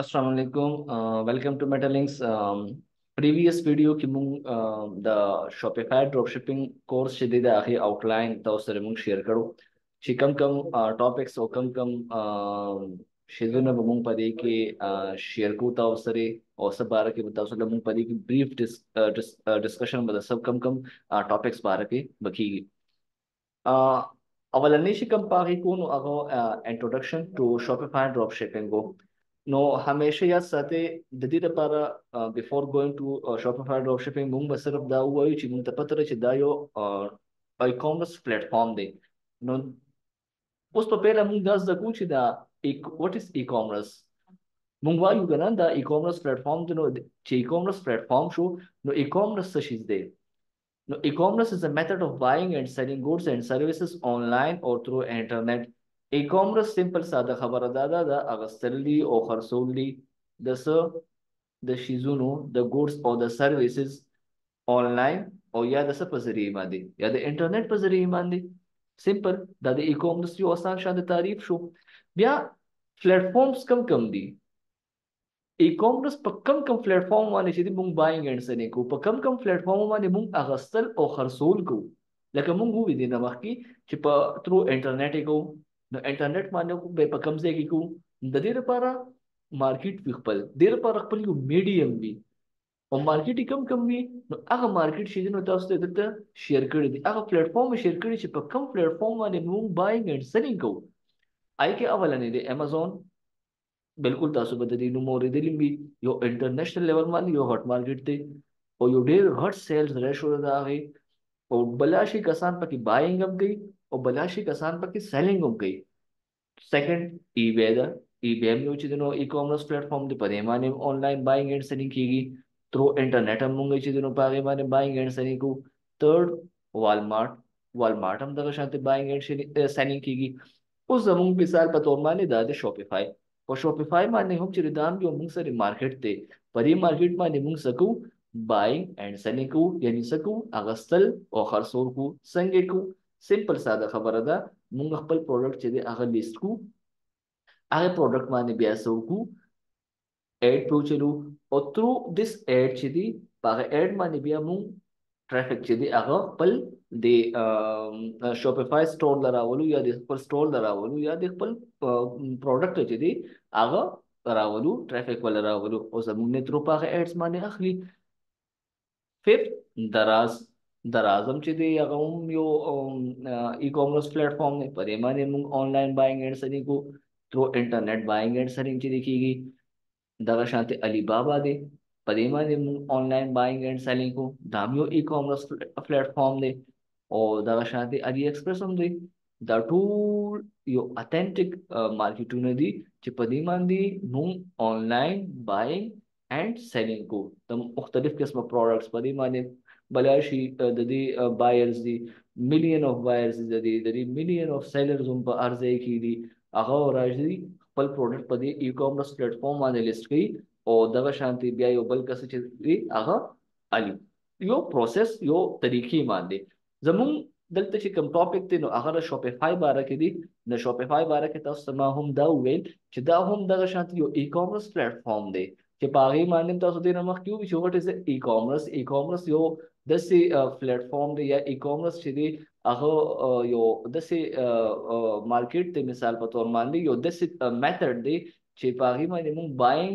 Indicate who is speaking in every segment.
Speaker 1: السلام علیکم ویلکم ټو میټا لینکس پریویس ویډیو کې مونږ د شاپیفای ډراپ شپینګ کورس چې دی د هغه آوټلاین تاسو سره مونږ شیر کړو چې کم کم ټاپکس او کم کم شیزونه به مونږ پدې کې شیر کو تاسو سره او سب بار کې به تاسو له مونږ پدې کې بریف ډسکشن به سب کم کم ټاپکس بار کې بکیږي اولنې چې کوم پاغي کو نو هغه انټروډکشن ټو شاپیفای ډراپ شیپینګ وو نو همیشه یا ساته د دې لپاره بیفور ګوینګ ټو شاپیفای ډراپ شیپینګ موږ به صرف دا وایو چې موږ ته پته لري چې دا یو ای کامرس پلیټ فارم دی نو اوس په پیله موږ دا زده کوو چې دا واټ از ای کامرس مونږ وایو کنه دا ای کامرس پلیټ فارم دی نو چې ای کامرس پلیټ فارم شو نو ای کامرس څه شي دی Now, e-commerce is a method of buying and selling goods and services online or through internet. E-commerce simple ساده خبره ده دا د اغستل دي او خرڅول دي د څه د شیزونو د ګوډز او د سرویسز آنلاین او یا د څه په ذریعه باندې یا د انټرنیټ په ذریعه باندې سمپل دا د ای-کامرس یو آسان شان د تعریف شو بیا پلیټ فارمز کم کم دي ای کامرس په کم کم پلیټ فارم باندې چې موږ باینګ اینډ سلینګ کو په کم کم پلیټ فارم باندې موږ اغستل او خرڅول کو لکه موږ وې دې نه مخکې چې په ترو انټرنیټ کو نو انټرنیټ باندې کو به په کم ځای کې کو د دې لپاره مارکیټ په خپل دې لپاره خپل یو میډیم وي او مارکیټ کم کم وي نو هغه مارکیټ چې نو تاسو ته دلته شیر کړی دی هغه پلیټ فارم شیر کړی چې په کم پلیټ فارم باندې موږ باینګ اینډ سلینګ کو آی کې اولنې دی امازون بالکل تاسو به د دې نوم اورېدلی وي یو انټرنیشنل لیول باندې یو هاټ مارکیټ دی او یو ډېر غټ سیلز ریشو ده د هغې او بلاشي کسان پکې بایینګ هم کوي او بلاشي کسان پکې سیلینګ هم کوي سیکنډ ای بی ده ای بی هم یو چې د نو ای کامرس پلیټ فارم دی په دې باندې آنلاین بایینګ اینډ سیلینګ کیږي ترو انټرنیټ هم مونږ چې د نو په هغې باندې بایینګ اینډ سیلینګ کوو ترډ والمارټ والمارټ هم دغه شانته بایینګ اینډ سیلینګ کیږي اوس زموږ مثال په تور باندې دا د شوپیفای په شوپیفای باندې هم چې دا یو موږ سره مارکیټ دی په دې مارکیټ باندې موږ سکو بایینګ اینڈ سیلینګ کو یعنی سکو اغستل او خرڅول کو څنګه کو سمپل ساده خبره ده موږ خپل پروډکټ چې دی هغه لیست کو هغه پروډکټ باندې بیا سو کو ایډ په چلو او ترو دیس ایډ چې دی په هغه ایډ باندې بیا مونږ ټریفیک چې دی هغه خپل د شاپیفای سٹور لراولو یا د خپل سٹور لراولو یا د خپل پروډکټ چې دی هغه راولو ټریفیک ول راولو او زمونږ نه ترو په هغه ایډز باندې اخلي فیفت دراز درازم چې دی هغه هم یو ای کامرس پلیټ فارم دی په دې باندې موږ آنلاین باینګ اینډ سیلینګ کو ترو انټرنیټ باینګ اینډ سیلینګ چې کیږي دغه شانته علی بابا دی په دې باندې موږ آنلاین باینګ اینډ سیلینګ کو دا یو ای کامرس پلیټ فارم دی او دغه شانته علی ایکسپریس هم دی دا ټول یو اتنټیک مارکیټونه دي چې په دې باندې موږ آنلاین باینګ اینډ سیلینګ کو د مختلف قسمه پروډکټس په دې باندې بلای شي د دې بایرز دي میلیون اف بایرز دي د دې د دې میلیون اف سیلرز هم په ارزه کې دي هغه راځي خپل پروډکټ په دې ای کامرس پلیټ فارم باندې لیست کړي او دغه شانتي بیا یو بل کس چې دی هغه علي یو پروسس یو طریقې باندې زموږ دلته چې کوم ټاپک دی نو هغه د شاپیفای باره کې دی نو شاپیفای باره کې تاسو ته ما هم دا وویل چې دا هم دغه شان یو ای کامرس پلیټ فارم دی چې په هغې باندې تاسو دې نه مخکې ووي چې وټ از ای کامرس ای کامرس یو داسې پلیټ فارم دی یا ای کامرس چې دی هغه یو داسې مارکیټ دی مثال په تور باندې یو داسې میتھډ دی چې په هغې باندې موږ باینګ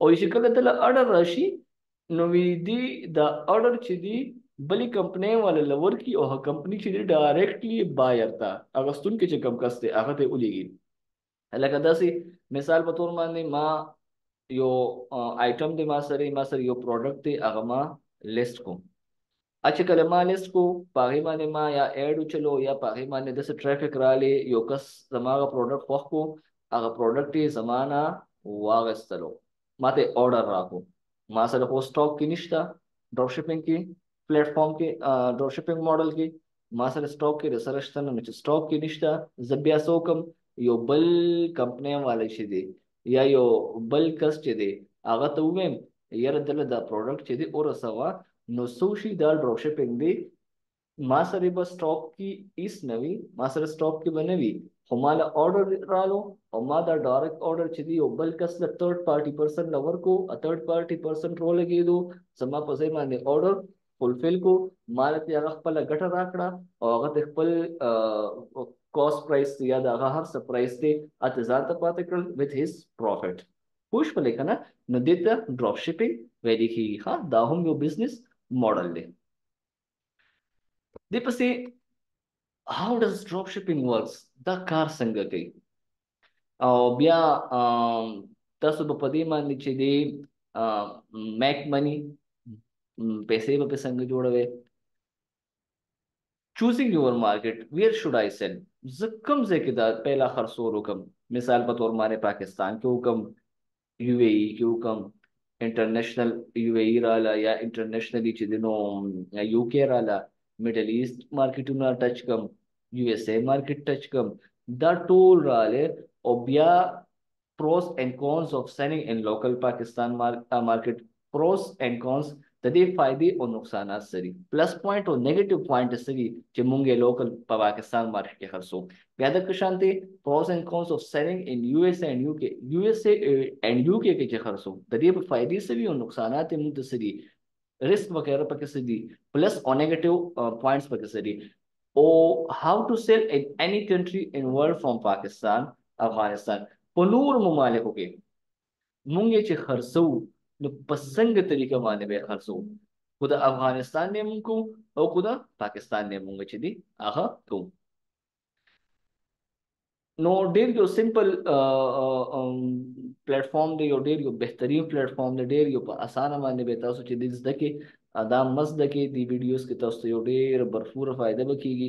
Speaker 1: او چې کله دل اډر راشي نو وی دی دا اډر چې دی بلی کمپنۍ والا لور کی او هغه کمپنی چې دی ډایرکټلی بایر تا اغستون کې چې کم کس دی هغه ته ولېږي لکه داسې مثال په تور باندې ما یو آیټم دی ما سره ما سره یو پروډکټ دی هغه ما لیست کوم اچ کله ما لیست کو په هغه باندې ما یا اډ چلو یا په هغه باندې د څه ټریفیک رااله یو کس زماغه پروډکټ خوښ کو هغه پروډکټ یې زمانہ واغستلو ماته اورډر راکو ما سره خو سټاک کې نشته ډراپ شپینګ کې پلیټ فارم کې ډراپ شپینګ ماډل کې ما سره سټاک کې د سره شته نه چې سټاک کې نشته زه بیا سو کوم یو بل کمپنۍ والے شي دي یا یو بل کس چې دی هغه ته ویم یاره دله دا پروډکټ چې دی ورسوه نو څو شي دا ډراپ شپینګ دی ما سره به سټاک کې هیڅ نه وي ما سره سټاک کې به نه وي خو ما له آرډر رالو او ما دا ډایرکټ آرډر چې دی یو بل کس له تھرډ پارټي پرسن له ورکو ا تھرډ پارټي پرسن رولګېدو زما په ځای باندې آرډر فولفیل کو ما ته هغه خپل ګټه راکړه او هغه ته خپل کاست پرایس یا دا هغه هر څه پرایس دی اته ځان ته پاتې کړل وذ هیز پروفټ پوښ په لیکنه نو دته ډراپ شپینګ ویل کیږي ها دا هم یو بزنس ماډل دی د پسې هاو ډز ډراپ شپینګ ورکس دا کار څنګه کوي او بیا تاسو په دې باندې چې دی میک منی پیسې به څنګه جوړوي چوزینګ یور مارکیټ ویر شوډ آی سیل زه کوم ځای کې دا پهلا خرڅول وکم مثال په تور باندې پاکستان کې وکم یو ای ای کې وکم انټرنیشنل یو ای ای رااله یا انټرنیشنلی چې دنو یو کې رااله میډل ایست مارکیټونه ټچ کم یو ایس ای مارکیټ ټچ کم دا ټول رااله او بیا پروس اینڈ کونز اف سینګ ان لوکل پاکستان مارکیټ پروس اینډ کونز د دې فائدې او نقصانات سری پلس پوائنټ او نیگیټیو پوائنټ سری چې مونږه لوکل په پاکستان مارکیټ کې خرڅو بیا د کشانته پروس اینډ کونز اف سیلینګ ان یو ایس اینډ یو کې یو ایس اینډ یو کې کې خرڅو د دې په فائدې سری او نقصانات مونږ ته سری ریسک وغیرہ پکې سری پلس او نیگیټیو پوائنټس پکې سری او هاو ټو سیل ان اني کنټری ان ورلد فرام پاکستان افغانستان په نور ممالکو کې مونږ یې چې خرڅو نو په څنګه طریقه باندې به خرڅو خو د افغانستان نه مونږ کو او خو د پاکستان نه مونږ چې دی هغه کو نو ډیر یو سمپل پلیټ فارم دی یو ډیر یو بهترین پلیټ فارم دی ډیر یو په اسانه باندې به تاسو چې د زده کې دا مزده کې دی ویډیوز کې تاسو یو ډیر برفور فائدہ بکیږي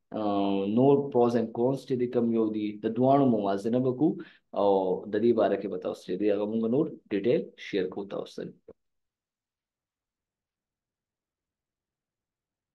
Speaker 1: نور پروز اند کونز چې د کم یو دي د دواړو موازنه وکړو او د دې باره کې به تاسو چې دی هغه موږ نور ډیټیل شیر کوو تاسو